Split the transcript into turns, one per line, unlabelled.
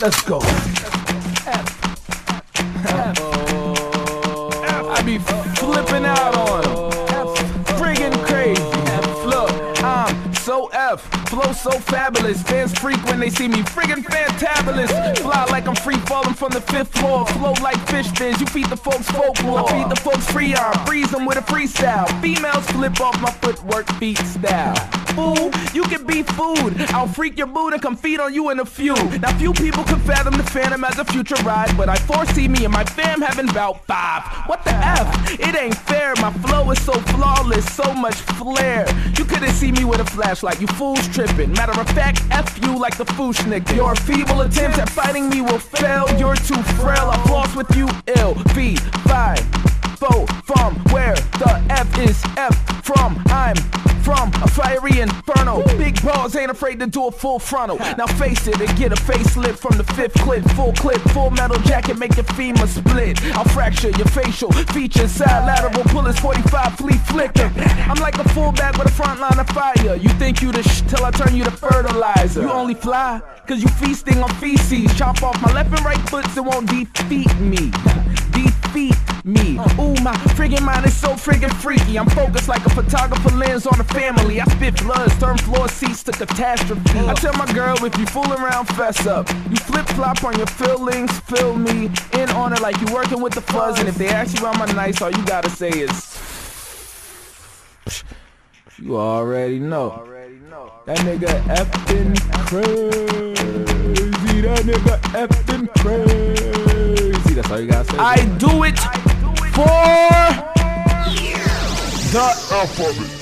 Let's go. I be flipping out on them. Friggin' crazy. Look, I'm so F. Flow so fabulous. Fans freak when they see me. Friggin' fantabulous. Fly like I'm free falling from the fifth floor. Flow like fish fins. You feed the folks folklore. I feed the folks free arm. Freeze them with a freestyle. Females flip off my footwork beat style fool. You can be food. I'll freak your mood and come feed on you in a few. Now, few people can fathom the phantom as a future ride, but I foresee me and my fam having bout five. What the F? It ain't fair. My flow is so flawless, so much flair. You couldn't see me with a flashlight. You fools tripping. Matter of fact, F you like the fooshnick. Your feeble attempts at fighting me will fail. You're too frail. I floss with you ill. Five, four, from where the F is F from. I'm from a fiery inferno. Big balls ain't afraid to do a full frontal. Now face it and get a facelift from the fifth clip. Full clip, full metal jacket, make your femur split. I'll fracture your facial features. Side lateral bullets, 45 flea flicker. I'm like a fullback with a front line of fire. You think you the sh till I turn you to fertilizer. You only fly cause you feasting on feces. Chop off my left and right foots, it won't defeat me. Ooh, my friggin' mind is so friggin' freaky. I'm focused like a photographer lens on a family. I spit bloods, turn floor seats to catastrophe. I tell my girl if you fool around, fess up. You flip flop on your feelings, feel me in on it like you working with the fuzz. And if they ask you about my nights, all you gotta say is. You already know. That nigga effing crazy. That nigga effing crazy. That's all you gotta say. I do it for the
it.